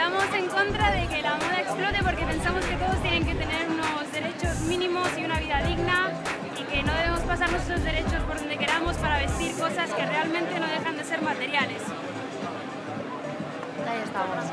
Estamos en contra de que la moda explote porque pensamos que todos tienen que tener unos derechos mínimos y una vida digna y que no debemos pasar nuestros derechos por donde queramos para vestir cosas que realmente no dejan de ser materiales. Ahí estamos.